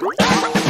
Woo!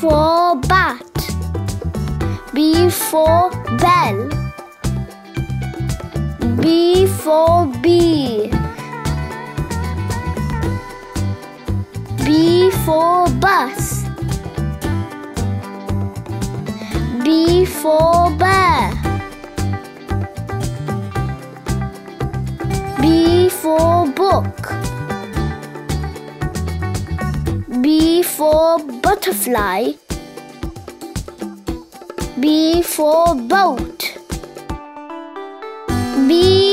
For bat. B for bell. B for bee. B for bus. B for bear. For butterfly. B for boat. B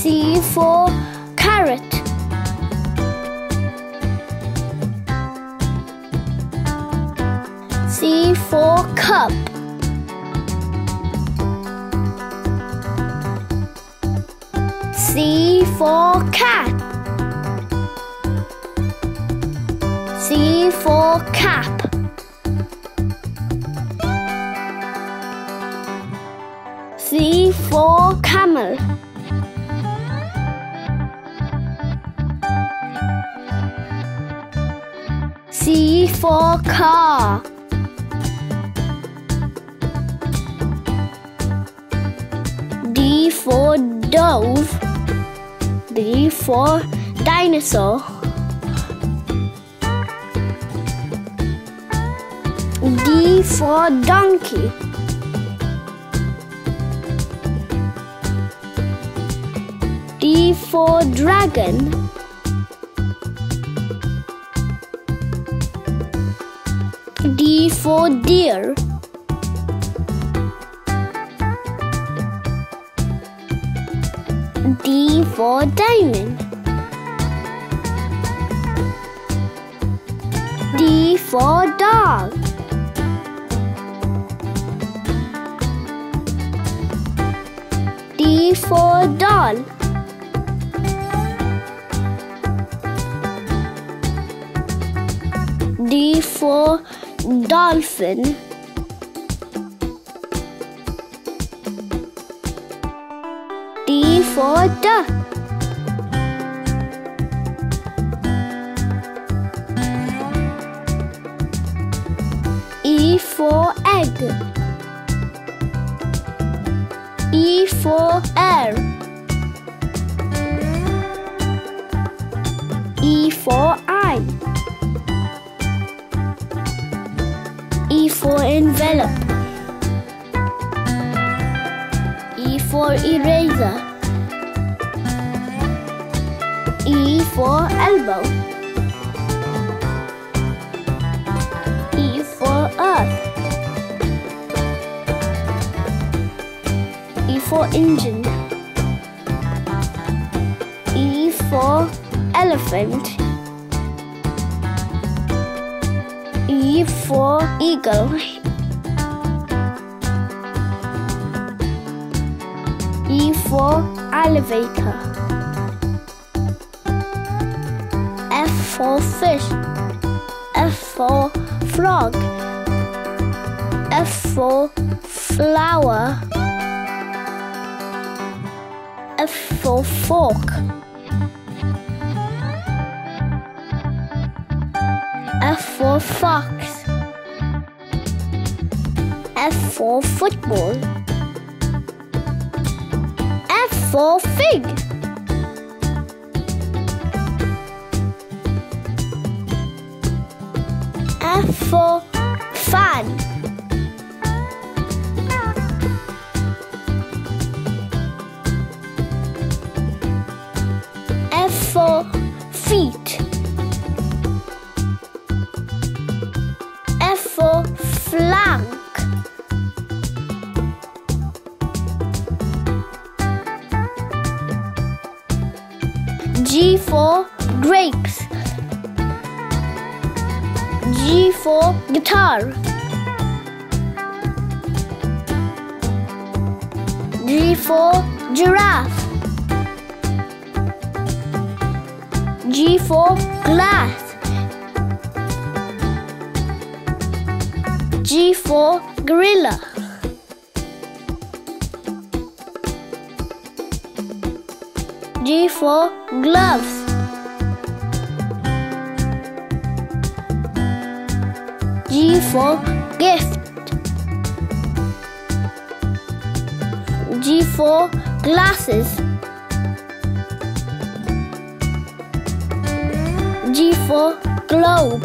C for carrot. C for cup. C for cat. C for cap. C for camel. For car. D for dove. D for dinosaur. D for donkey. D for dragon. For deer. D for diamond. D for dog. D for doll. D for dolphin. D for duck. E for egg. E for air. For eraser. E for elbow. E for earth. E for engine. E for elephant. E for eagle. For elevator. F for fish. F for frog. F for flower. F for fork. F for fox. F for football. For fig. F for G for grapes. G for guitar. G for giraffe. G for glass. G for gorilla. G for gloves. G for gift. G for glasses. G for globe.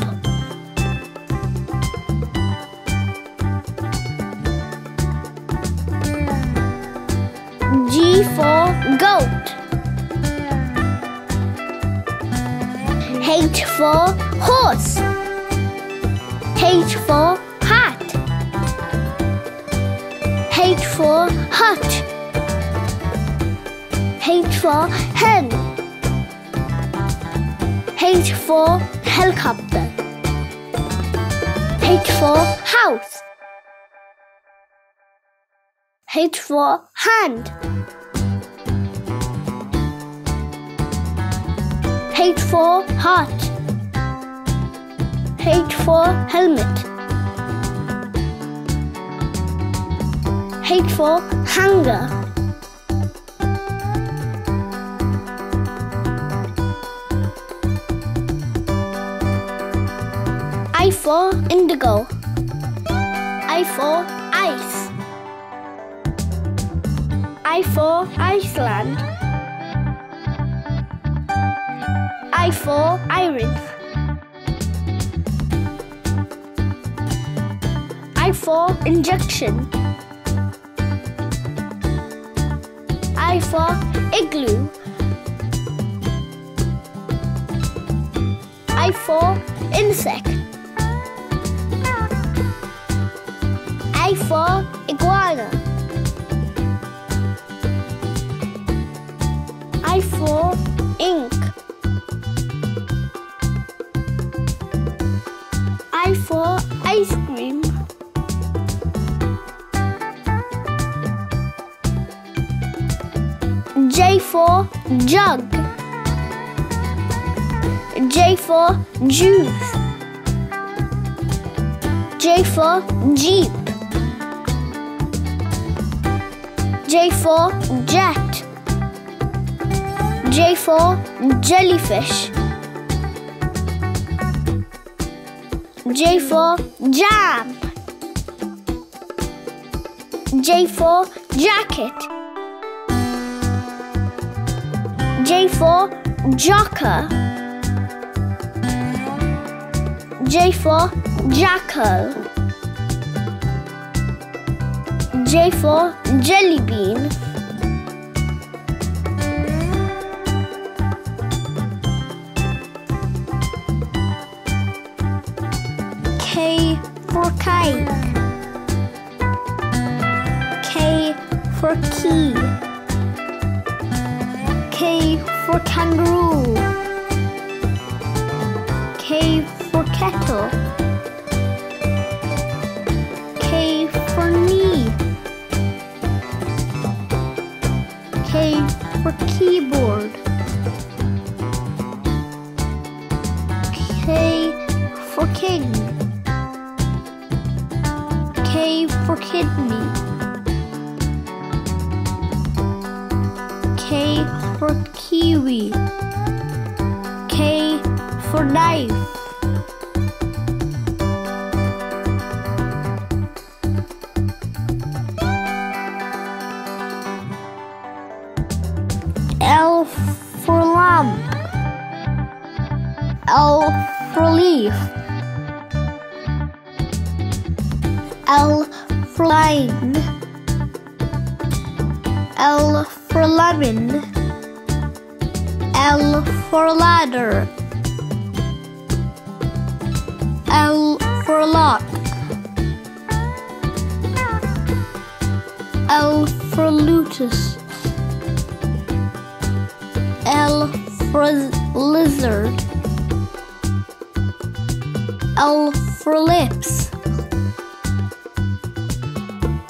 G for goat. H for horse. H for hat. H for hut. H for hen. H for helicopter. H for house. H for hand. H for heart. H for helmet. H for hunger. I for indigo. I for ice. I for Iceland. I for iron. I for injection. I for igloo. I for insect. I for iguana. I for jug. J for juice. J for jeep. J for jet. J for jellyfish. J for jam. J for jacket. J for jocker. J for jackal. J for jelly bean. K for kite. K for key. K for kangaroo. K for kettle. K for knee. K for keyboard. K for king. K for kidney. For knife. L for lamp. L for leaf. L for line. L for lemon. L for ladder. L for lock. L for lotus. L for lizard. L for lips.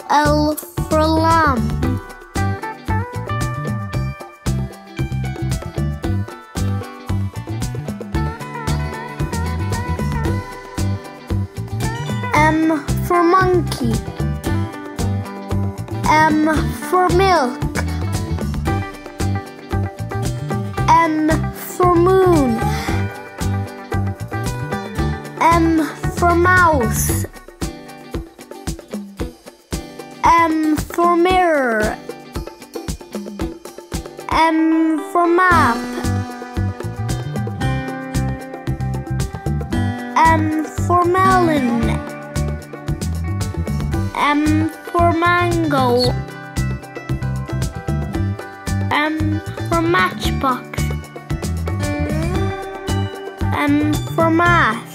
L monkey. M for milk. M for moon. M for mouse. For mango. M for matchbox. M for math.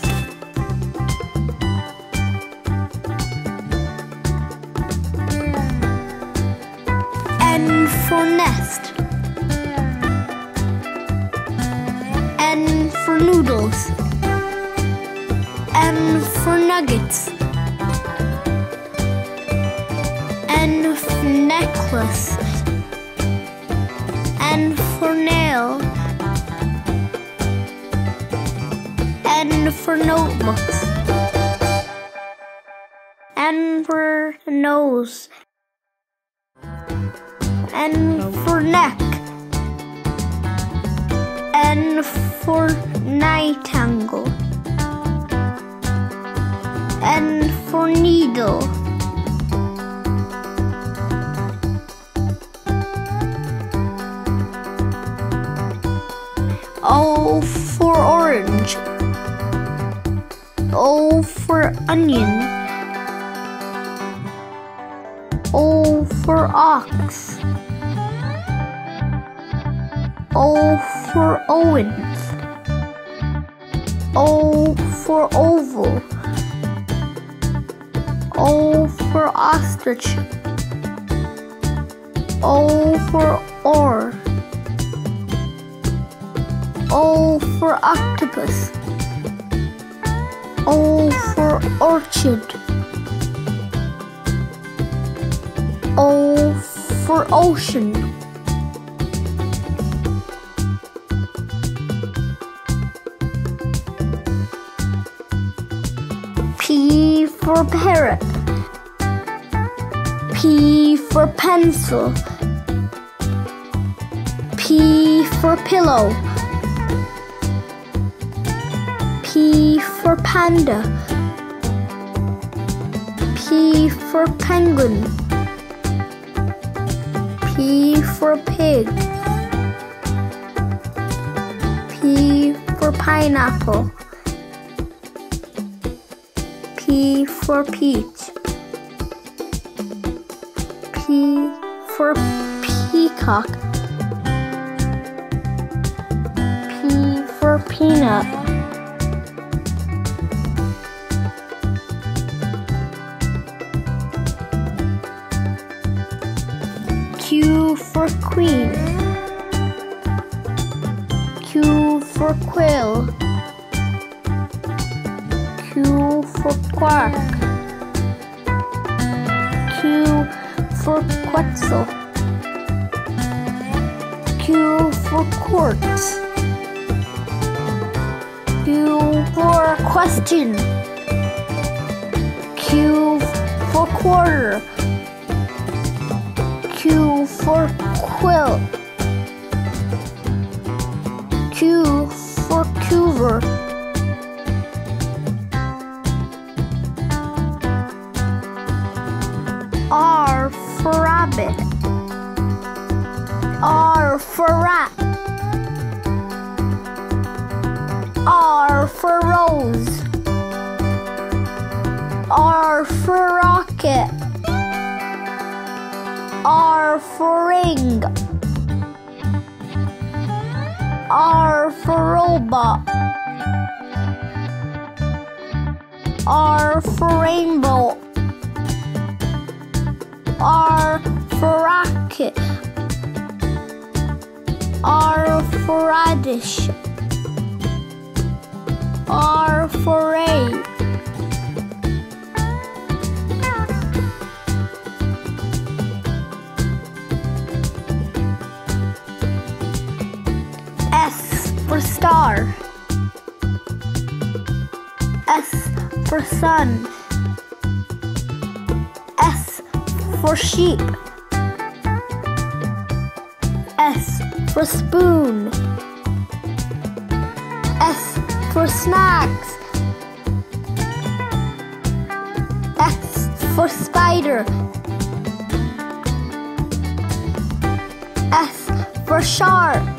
N for nest. N for noodles. N for nuggets. N for necklace. and for nail. and for notebooks. and for nose. and for neck. and for nightingale. and for needle. O for orange. O for onion. O for ox. O for Owens. O for oval. O for ostrich. O for oar. O for octopus. O for orchid. O for ocean. P for parrot. P for pencil. P for pillow. P for panda. P for penguin. P for pig. P for pineapple. P for peach. P for peacock. P for peanut. For quill. Q for quark. Q for quetzal. Q for quartz. Q for question. Q for quarter. Q for quill. Q Cuver. R for rabbit. R for rat. R for rose. R for rocket. R for ring. R for robot. R for rainbow. R for rocket. R for radish. R for ray. Star. S for sun. S for sheep. S for spoon. S for snacks. S for spider. S for shark.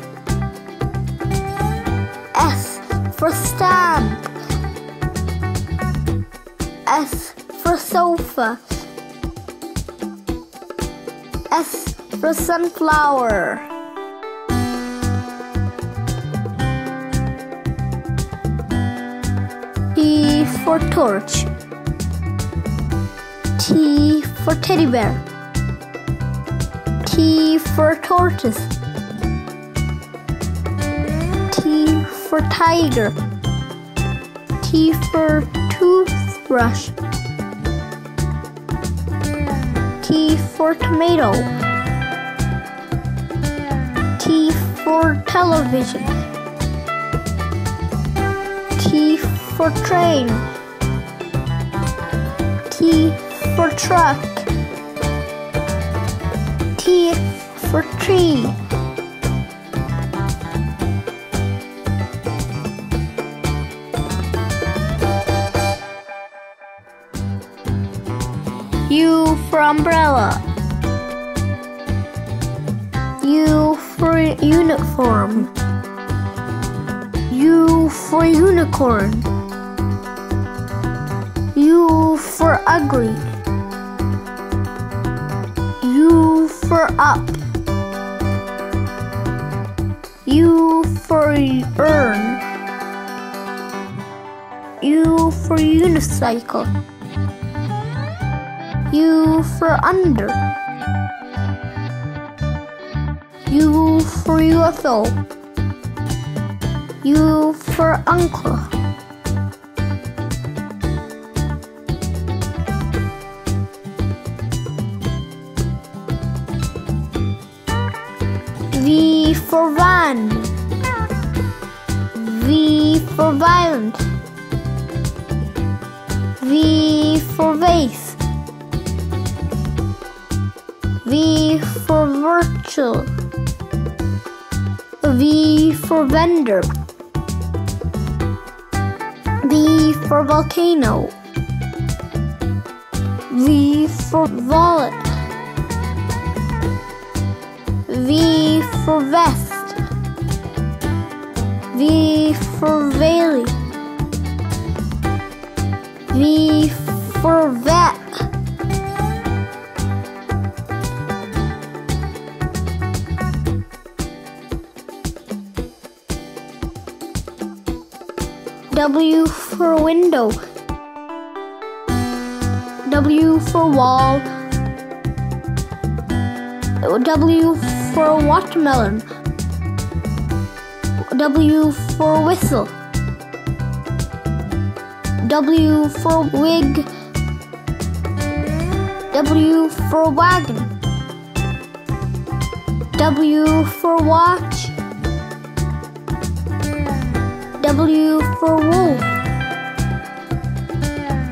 For stamp. S for sofa. S for sunflower. T for torch. T for teddy bear. T for tortoise. For tiger. T for toothbrush. T for tomato. T for television. T for train. T for truck. T for tree. U for umbrella. U for uniform. U for unicorn. U for ugly. U for up. U for urn. U for unicycle. U for under. U for UFO. U for uncle. V for van. V for violent. V for vase. V for virtual. V for vendor. V for volcano. V for wallet. V for vest. V for Valley. V for Vet. W for window. W for wall. W for watermelon. W for whistle. W for wig. W for wagon. W for watch. W for wolf.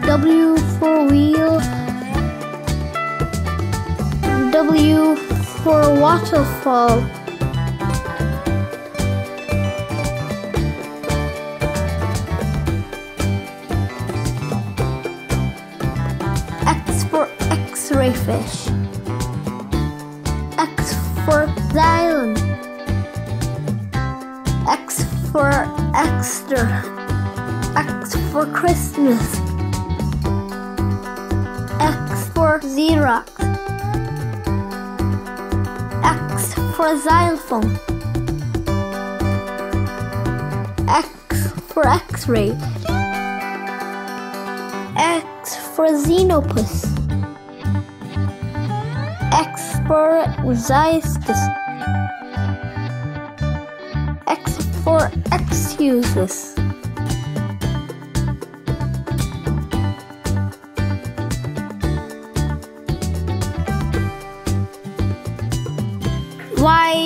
W for wheel. W for waterfall. X for X-ray fish. X for Xerox. X for xylophone. X for X-ray. X for Xenopus. X for Xystus. X for excuses.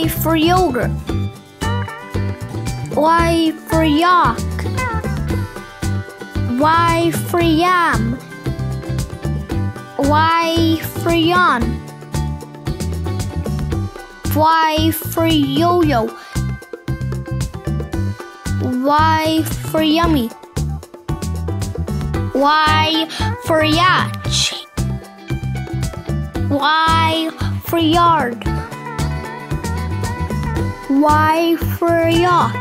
Y for yogurt. Y for yak. Y for yam. Y for yawn. Y for yo-yo. Y for yummy. Y for yacht. Y for yard. Y for yacht.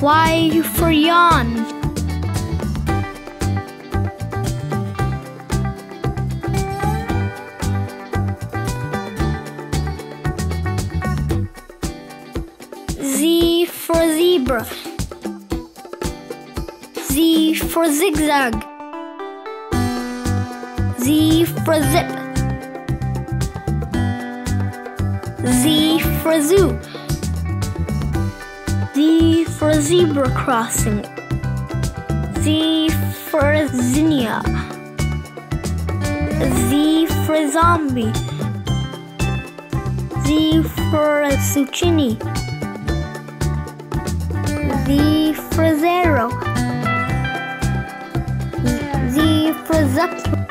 Y for yawn. Z for zebra. Z for zigzag. Z for zip. Z for zoo. Z for zebra crossing. Z for zinnia. Z for zombie. Z for zucchini. Z for zero. Z for zebra.